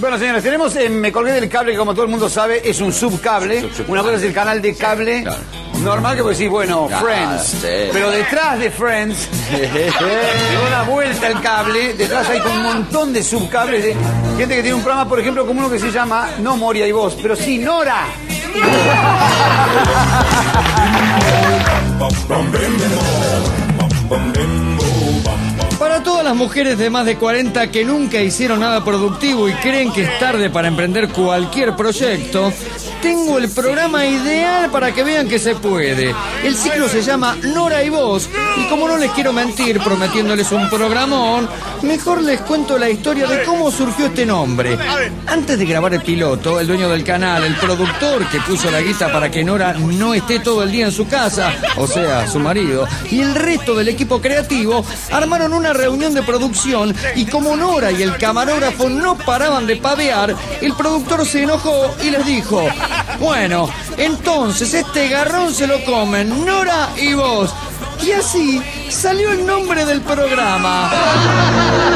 Bueno, señores, tenemos en Me Colgué del Cable, que como todo el mundo sabe, es un subcable. Una cosa es el canal de cable normal que puede decir, bueno, Friends. sí. Pero detrás de Friends, dio una vuelta el cable. Detrás hay un montón de subcables de gente que tiene un programa, por ejemplo, como uno que se llama No Moria y Vos, pero sí Nora. mujeres de más de 40 que nunca hicieron nada productivo y creen que es tarde para emprender cualquier proyecto, tengo el programa ideal para que vean que se puede. El ciclo se llama Nora y Vos y como no les quiero mentir prometiéndoles un programón, mejor les cuento la historia de cómo surgió este nombre. Antes de grabar el piloto, el dueño del canal, el productor que puso la guita para que Nora no esté todo el día en su casa, o sea, su marido, y el resto del equipo creativo armaron una reunión de producción y como Nora y el camarógrafo no paraban de pavear, el productor se enojó y les dijo, bueno, entonces este garrón se lo comen Nora y vos. Y así salió el nombre del programa.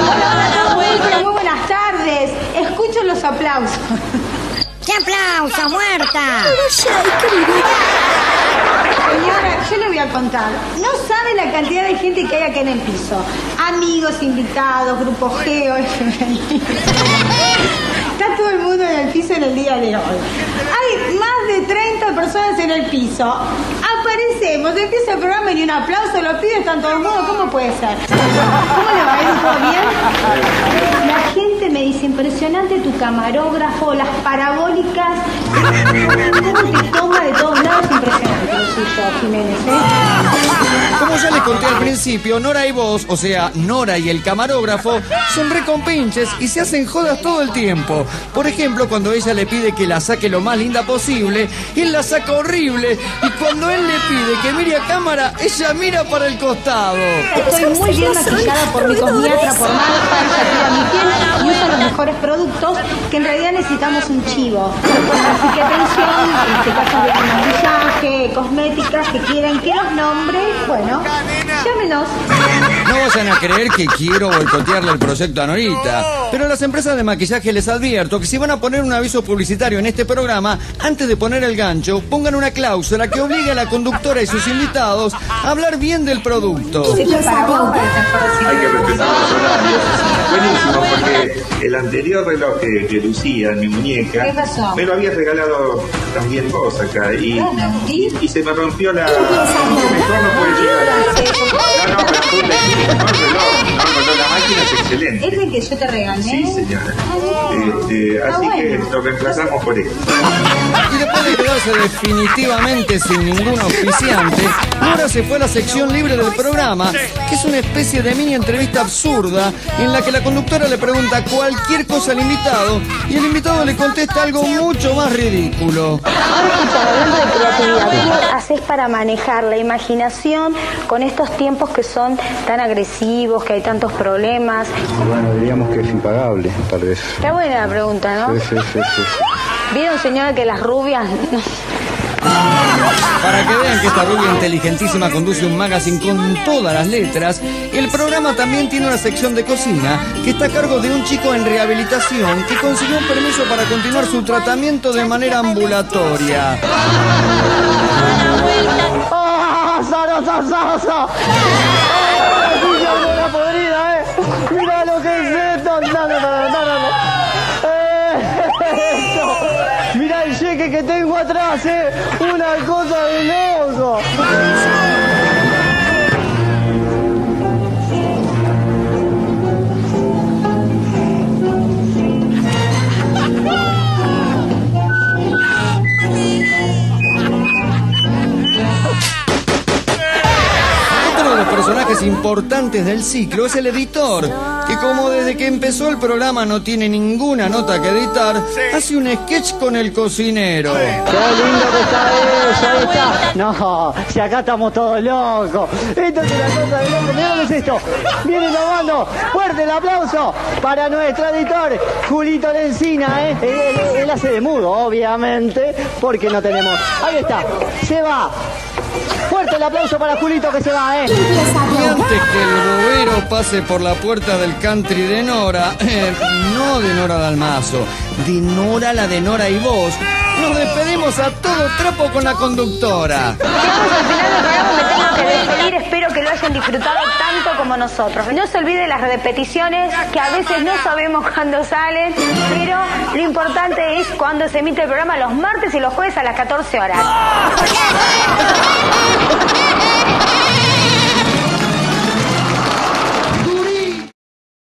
Hola, hola, muy buenas tardes. Escucho los aplausos. ¡Qué aplauso, muerta! Señora, yo le voy a contar. No sabe la cantidad de gente que hay acá en el piso. Amigos, invitados, grupo Geo, FMI. Está todo el mundo en el piso en el día de hoy. Hay más de 30 personas en el piso. Aparecemos, empieza el programa y un aplauso, los pibes están todos mudos. ¿Cómo puede ser? ¿Cómo le va a ir? ¿Todo bien? La gente me dice, impresionante tu camarógrafo, las parabólicas. ¿Cómo te toma de todos lados? Impresionante Jiménez, ¿eh? Como ya les conté al principio, Nora y vos, o sea, Nora y el camarógrafo, son recompinches y se hacen jodas todo el tiempo. Por ejemplo, cuando ella le pide que la saque lo más linda posible, él la saca horrible. Y cuando él le pide que mire a cámara, ella mira para el costado. Estoy muy bien maquillada por mi cosmiatra, por Marta, ella cuida mi piel y usa los mejores productos que en realidad necesitamos un chivo. Así que atención, en este caso de maquillaje, cosméticas que quieran que los nombre, bueno, llámenos. No vayan a creer que quiero boicotearle el proyecto a Norita. Pero a las empresas de maquillaje les advierto que si van a poner un aviso publicitario en este programa, antes de poner el gancho, pongan una cláusula que obligue a la conductora y sus invitados a hablar bien del producto. Hay que respetar los horarios. Buenísimo, porque el anterior reloj que, que lucía en mi muñeca ¿Qué pasó? me lo habías regalado también vos acá y, Bueno, ¿y? y se me rompió la. No puede llegar. No, no, pero fue un desliz, no el reloj. No, la máquina es excelente. Que yo te regalé. Sí, señora. Este, Ah, así que lo reemplazamos por esto. Y después de quedarse definitivamente sin ningún auspiciante, Nora se fue a la sección libre del programa, que es una especie de mini entrevista absurda en la que la conductora le pregunta cualquier cosa al invitado y el invitado le contesta algo mucho más ridículo. Ahora de creatividad, ¿cómo haces para manejar la imaginación con estos tiempos que son tan agresivos, que hay tantos problemas? Bueno, diríamos que es impagable, tal vez. Está buena la pregunta, ¿no? Sí, sí, sí, sí. ¿Vieron, señora, que las rubias... Para que vean que esta rubia inteligentísima conduce un magazine con todas las letras, el programa también tiene una sección de cocina que está a cargo de un chico en rehabilitación que consiguió un permiso para continuar su tratamiento de manera ambulatoria. ¡Ah, atrás, eh! ¡Una cosa de loco! Importantes del ciclo es el editor, que como desde que empezó el programa no tiene ninguna nota que editar, hace un sketch con el cocinero. ¡Qué lindo que está eso! Está. No, si acá estamos todos locos. Esto es una cosa de loco. Mirá lo es esto. Viene tomando. Fuerte el aplauso para nuestro editor, Julito Lencina, ¿eh? Él, él- él hace de mudo, obviamente, porque no tenemos. Ahí está. Se va. Fuerte el aplauso para Julito que se va, ¿eh? Y antes que el bobero pase por la puerta del country de Nora, eh, no de Nora Dalmazo, de Nora la de Nora y vos, nos despedimos a todo trapo con la conductora. Llegamos al final del programa, me tengo que despedir. Espero que lo hayan disfrutado tanto como nosotros. No se olviden las repeticiones, que a veces no sabemos cuándo salen, pero lo importante es cuando se emite el programa los martes y los jueves a las 14 horas.